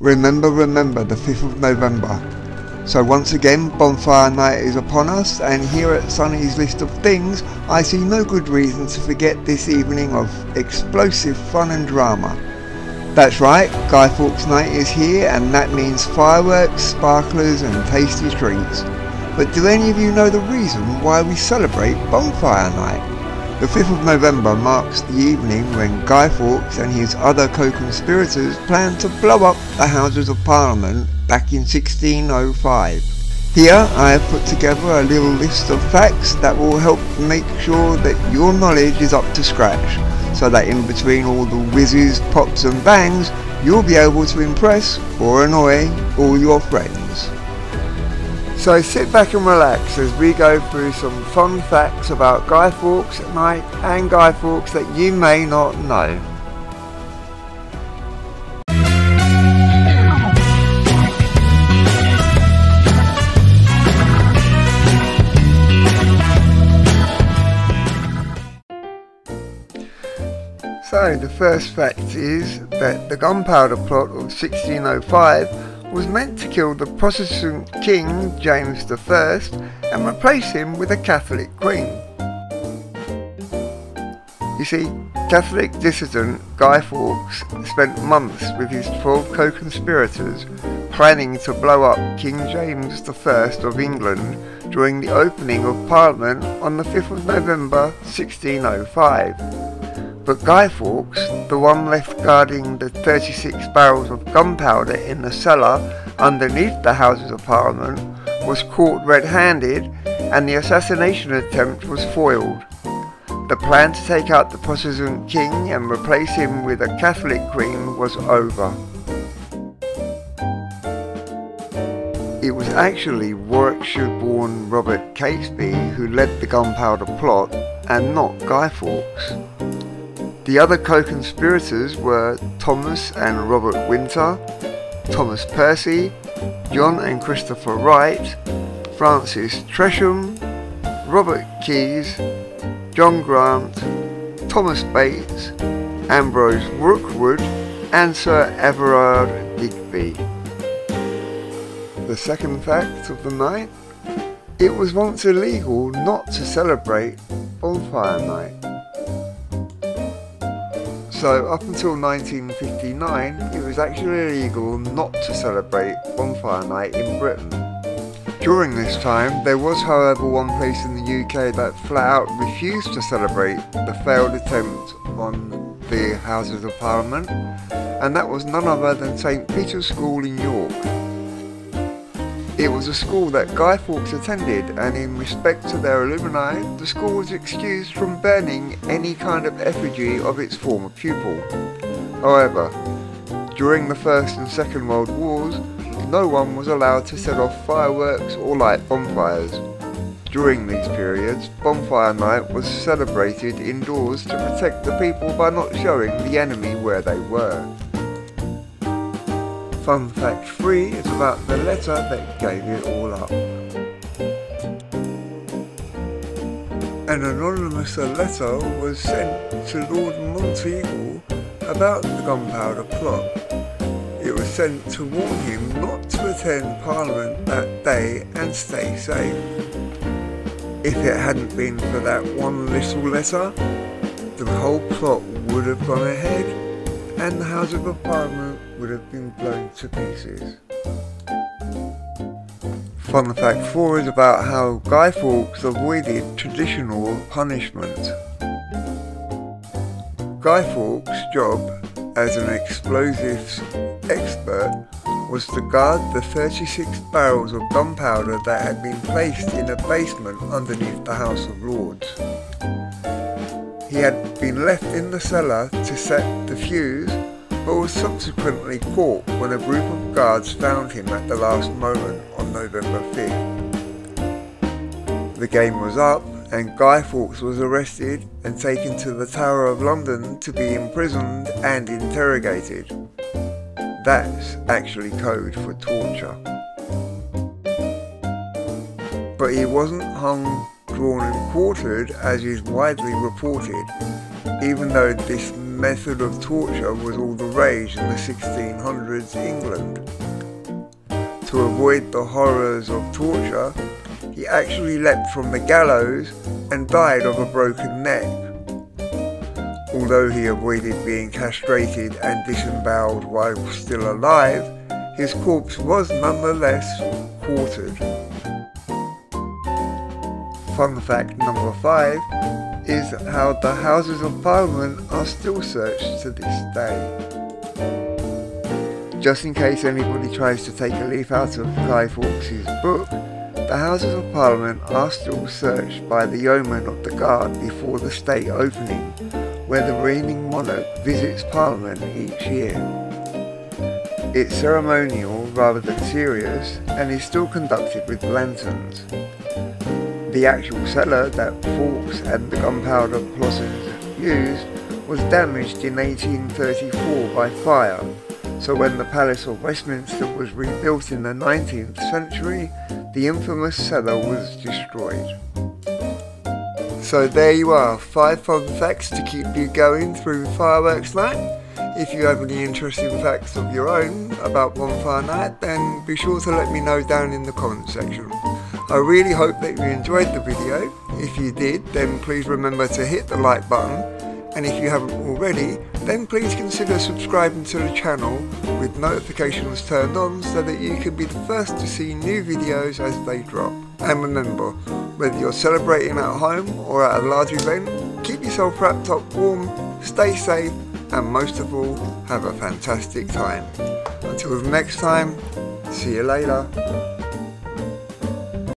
Remember, remember the 5th of November. So once again, Bonfire Night is upon us, and here at Sonnie's list of things, I see no good reason to forget this evening of explosive fun and drama. That's right, Guy Fawkes Night is here, and that means fireworks, sparklers, and tasty treats. But do any of you know the reason why we celebrate Bonfire Night? The 5th of November marks the evening when Guy Fawkes and his other co-conspirators planned to blow up the Houses of Parliament back in 1605. Here I have put together a little list of facts that will help make sure that your knowledge is up to scratch, so that in between all the whizzes, pops and bangs, you'll be able to impress or annoy all your friends. So sit back and relax as we go through some fun facts about Guy Fawkes at night and Guy Fawkes that you may not know. So the first fact is that the gunpowder plot of 1605 was meant to kill the Protestant King James I and replace him with a Catholic Queen. You see, Catholic dissident Guy Fawkes spent months with his 12 co-conspirators planning to blow up King James I of England during the opening of Parliament on the 5th of November 1605. But Guy Fawkes, the one left guarding the 36 barrels of gunpowder in the cellar underneath the Houses of Parliament, was caught red-handed and the assassination attempt was foiled. The plan to take out the Protestant king and replace him with a Catholic queen was over. It was actually Warwickshire-born Robert Catesby who led the gunpowder plot and not Guy Fawkes. The other co-conspirators were Thomas and Robert Winter, Thomas Percy, John and Christopher Wright, Francis Tresham, Robert Keyes, John Grant, Thomas Bates, Ambrose Rookwood, and Sir Everard Digby. The second fact of the night, it was once illegal not to celebrate Bonfire Night. So up until 1959, it was actually illegal not to celebrate Bonfire Night in Britain. During this time, there was however one place in the UK that flat out refused to celebrate the failed attempt on the Houses of Parliament, and that was none other than St Peter's School in York. It was a school that Guy Fawkes attended, and in respect to their alumni, the school was excused from burning any kind of effigy of its former pupil. However, during the First and Second World Wars, no one was allowed to set off fireworks or light bonfires. During these periods, Bonfire Night was celebrated indoors to protect the people by not showing the enemy where they were. Fun fact 3 is about the letter that gave it all up. An anonymous letter was sent to Lord Monteagle about the gunpowder plot. It was sent to warn him not to attend Parliament that day and stay safe. If it hadn't been for that one little letter, the whole plot would have gone ahead and the House of Parliament would have been blown to pieces. Fun fact 4 is about how Guy Fawkes avoided traditional punishment. Guy Fawkes' job as an explosives expert was to guard the 36 barrels of gunpowder that had been placed in a basement underneath the House of Lords. He had been left in the cellar to set the fuse but was subsequently caught when a group of guards found him at the last moment on November 5th. The game was up and Guy Fawkes was arrested and taken to the Tower of London to be imprisoned and interrogated. That's actually code for torture. But he wasn't hung, drawn and quartered as is widely reported, even though this method of torture was all the rage in the 1600s England. To avoid the horrors of torture, he actually leapt from the gallows and died of a broken neck. Although he avoided being castrated and disemboweled while still alive, his corpse was nonetheless quartered. Fun fact number 5 is how the Houses of Parliament are still searched to this day. Just in case anybody tries to take a leaf out of Guy Fawkes' book, the Houses of Parliament are still searched by the yeomen of the guard before the state opening, where the reigning monarch visits Parliament each year. It's ceremonial rather than serious and is still conducted with lanterns. The actual cellar that Fawkes and the gunpowder plotters used was damaged in 1834 by fire so when the Palace of Westminster was rebuilt in the 19th century, the infamous cellar was destroyed. So there you are, 5 fun facts to keep you going through fireworks night. If you have any interesting facts of your own about Bonfire Night, then be sure to let me know down in the comment section. I really hope that you enjoyed the video. If you did, then please remember to hit the like button and if you haven't already, then please consider subscribing to the channel with notifications turned on so that you can be the first to see new videos as they drop. And remember, whether you're celebrating at home or at a large event, keep yourself wrapped up warm, stay safe, and most of all, have a fantastic time. Until next time, see you later.